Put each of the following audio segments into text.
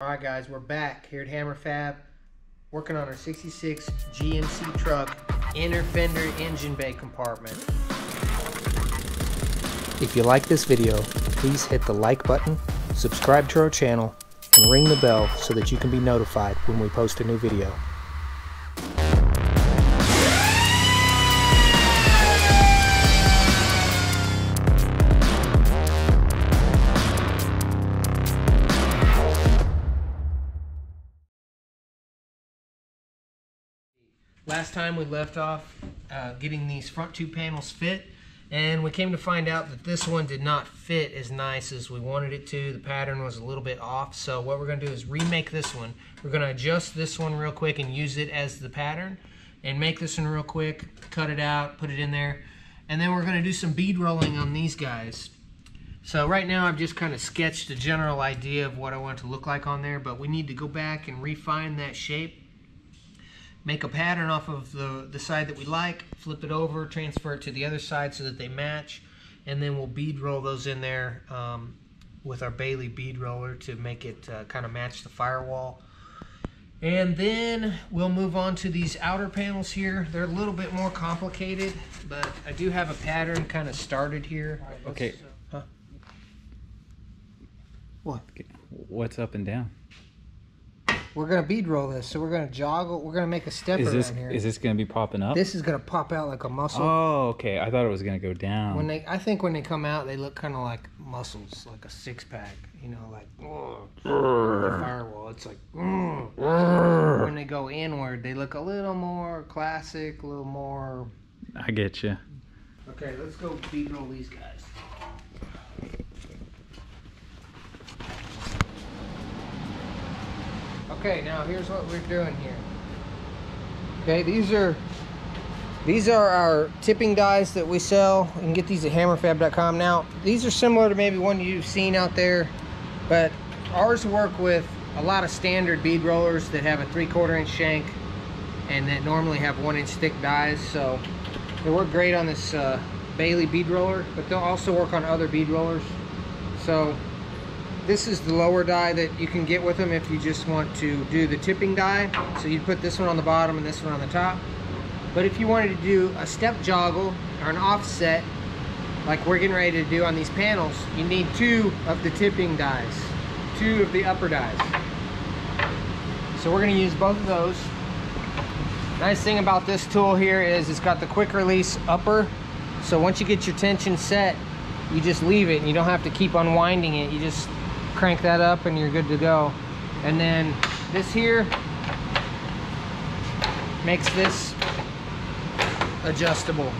All right, guys, we're back here at Hammer Fab, working on our 66 GMC truck inner fender engine bay compartment. If you like this video, please hit the like button, subscribe to our channel, and ring the bell so that you can be notified when we post a new video. Last time we left off uh, getting these front two panels fit and we came to find out that this one did not fit as nice as we wanted it to. The pattern was a little bit off so what we're going to do is remake this one. We're going to adjust this one real quick and use it as the pattern and make this one real quick, cut it out, put it in there and then we're going to do some bead rolling on these guys. So right now I've just kind of sketched a general idea of what I want it to look like on there but we need to go back and refine that shape make a pattern off of the, the side that we like, flip it over, transfer it to the other side so that they match, and then we'll bead roll those in there um, with our Baileigh bead roller to make it uh, kind of match the firewall. And then we'll move on to these outer panels here. They're a little bit more complicated, but I do have a pattern kind of started here. Okay. Huh? What? What's up and down? We're gonna bead roll this, so we're gonna joggle. We're gonna make a step Is this here. is this gonna be popping up? this is gonna pop out like a muscle. oh, okay. I thought it was gonna go down. When they, I think when they come out, they look kind of like muscles, like a six pack. You know, like oh, the firewall. It's like when they go inward, they look a little more classic, a little more. I get you. Okay, let's go bead roll these guys. Okay, now here's what we're doing here. Okay, these are these are our tipping dies that we sell. You can get these at hammerfab.com. Now, these are similar to maybe one you've seen out there, but ours work with a lot of standard bead rollers that have a three quarter inch shank and that normally have one inch thick dies. So they work great on this uh, Baileigh bead roller, but they'll also work on other bead rollers. So this is the lower die that you can get with them if you just want to do the tipping die. So you'd put this one on the bottom and this one on the top. But if you wanted to do a step joggle or an offset, like we're getting ready to do on these panels, you need two of the tipping dies, two of the upper dies. So we're gonna use both of those. Nice thing about this tool here is it's got the quick release upper. So once you get your tension set, you just leave it and you don't have to keep unwinding it. You just crank that up and you're good to go. And then this here makes this adjustable.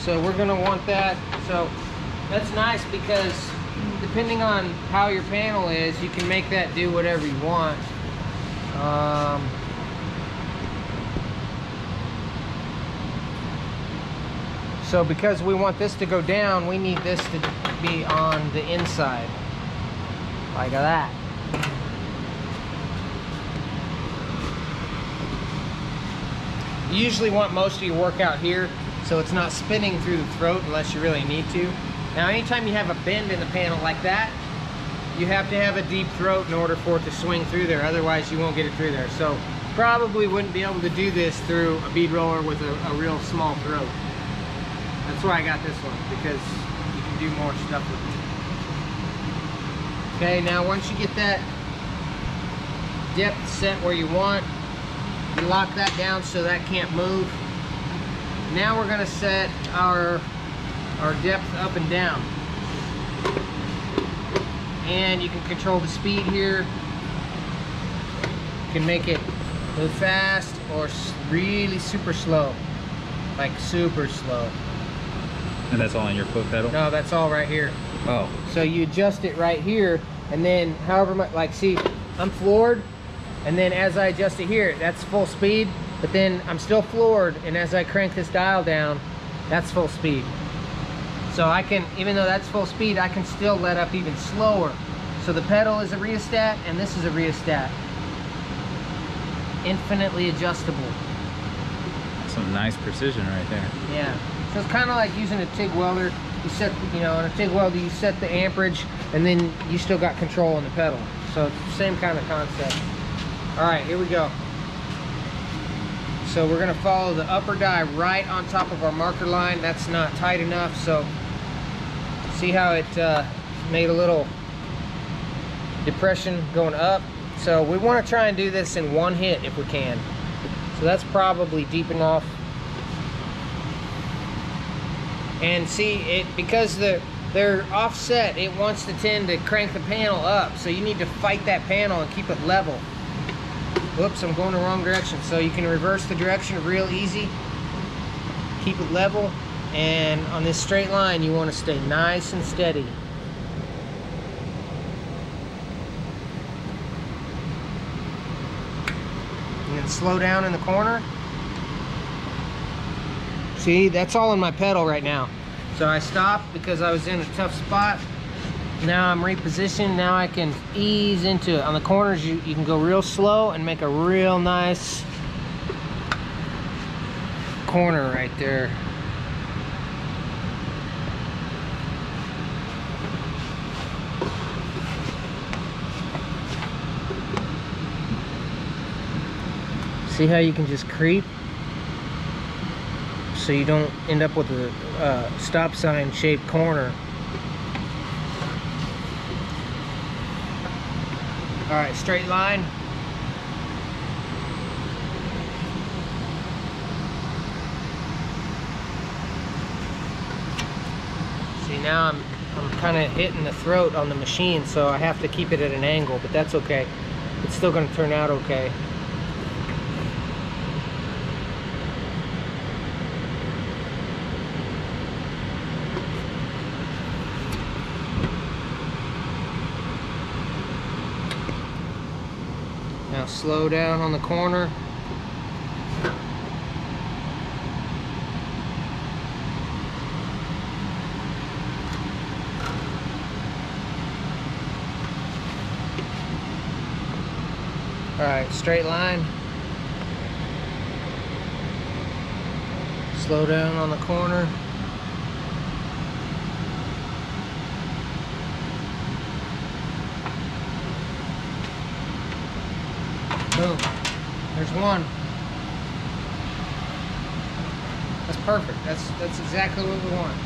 So we're gonna want that. So that's nice because depending on how your panel is, you can make that do whatever you want. Um, so because we want this to go down, we need this to be on the inside. Like that. You usually want most of your work out here so it's not spinning through the throat unless you really need to. Now anytime you have a bend in the panel like that, you have to have a deep throat in order for it to swing through there, otherwise you won't get it through there. So probably wouldn't be able to do this through a bead roller with a, a real small throat. That's why I got this one, because you can do more stuff with it. Okay, now once you get that depth set where you want, you lock that down so that can't move. Now we're gonna set our, our depth up and down. And you can control the speed here. You can make it move fast or really super slow. Like super slow. And that's all on your foot pedal? No, that's all right here. Oh. So you adjust it right here, and then however much, like see, I'm floored, and then as I adjust it here, that's full speed, but then I'm still floored, and as I crank this dial down, that's full speed. So I can, even though that's full speed, I can still let up even slower. So the pedal is a rheostat, and this is a rheostat. Infinitely adjustable. Some nice precision right there. Yeah. So it's kind of like using a TIG welder. You set, you know, on a TIG welder, you set the amperage, and then you still got control on the pedal. So same kind of concept. All right, here we go. So we're gonna follow the upper die right on top of our marker line. That's not tight enough, so see how it uh, made a little depression going up. So we wanna try and do this in one hit if we can. So that's probably deep enough. And see, it because the they're offset, it wants to tend to crank the panel up. So you need to fight that panel and keep it level. Whoops, I'm going the wrong direction. So you can reverse the direction real easy. Keep it level. And on this straight line, you want to stay nice and steady. And then slow down in the corner. See, that's all in my pedal right now. So I stopped because I was in a tough spot. Now I'm repositioned. Now I can ease into it. On the corners, you, you can go real slow and make a real nice corner right there. See how you can just creep? So you don't end up with a uh, stop sign shaped corner. All right, straight line. See, now I'm, I'm kind of hitting the throat on the machine, so I have to keep it at an angle, but that's okay. It's still gonna turn out okay. Slow down on the corner. All right, straight line. Slow down on the corner. Boom. There's one. That's perfect. That's that's exactly what we want.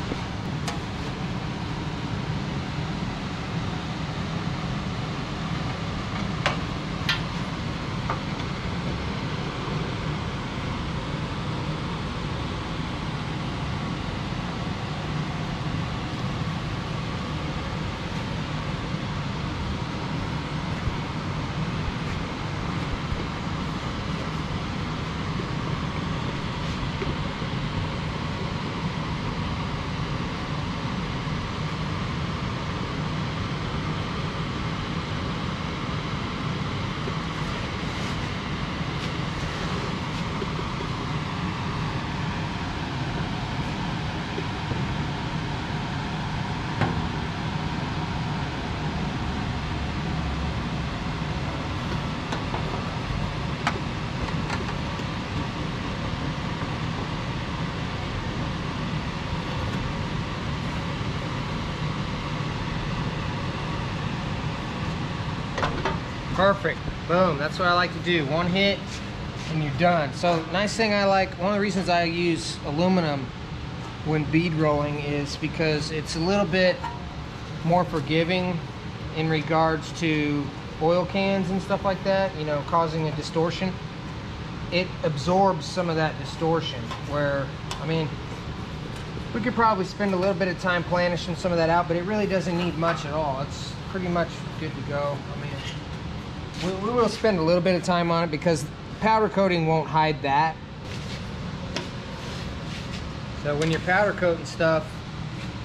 Perfect. Boom. That's what I like to do. One hit and you're done. So nice thing I like, one of the reasons I use aluminum when bead rolling is because it's a little bit more forgiving in regards to oil cans and stuff like that, you know, causing a distortion. It absorbs some of that distortion where, I mean, we could probably spend a little bit of time planishing some of that out, but it really doesn't need much at all. It's pretty much good to go. I mean, we, we will spend a little bit of time on it because powder coating won't hide that. So when you're powder coating stuff,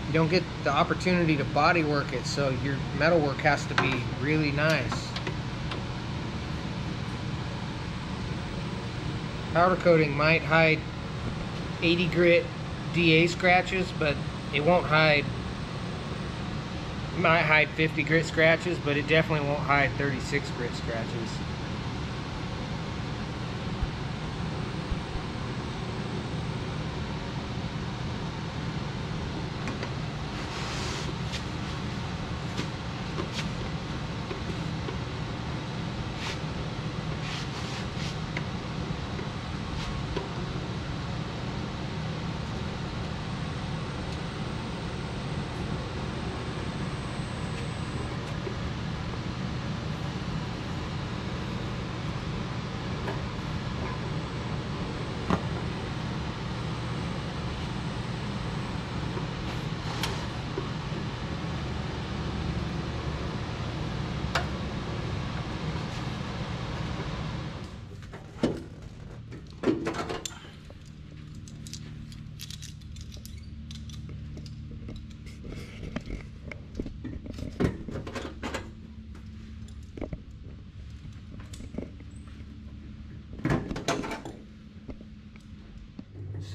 you don't get the opportunity to body work it, so your metal work has to be really nice. Powder coating might hide 80 grit DA scratches, but it won't hide might hide 50 grit scratches, but it definitely won't hide 36 grit scratches.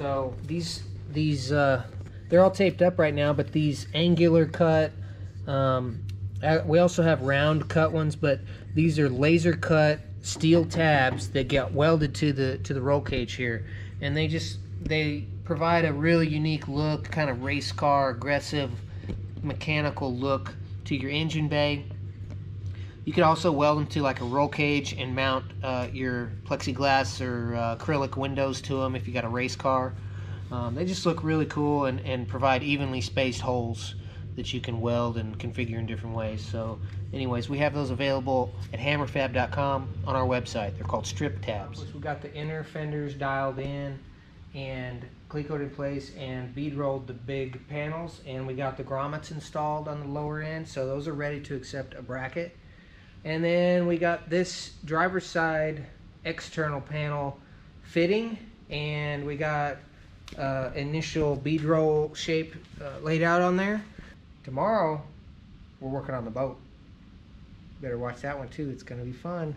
So these these uh, they're all taped up right now, but these angular cut. Um, we also have round cut ones, but these are laser cut steel tabs that get welded to the to the roll cage here, and they just they provide a really unique look, kind of race car aggressive mechanical look to your engine bay. You could also weld them to like a roll cage and mount uh, your plexiglass or uh, acrylic windows to them if you got a race car. Um, they just look really cool and, and provide evenly spaced holes that you can weld and configure in different ways. So, anyways, we have those available at hammerfab.com on our website. They're called strip tabs. We've got the inner fenders dialed in and cleat in place and bead rolled the big panels and we got the grommets installed on the lower end so those are ready to accept a bracket and then we got this driver's side external panel fitting and we got uh, initial bead roll shape uh, laid out on there. Tomorrow we're working on the boat. Better watch that one too it's gonna be fun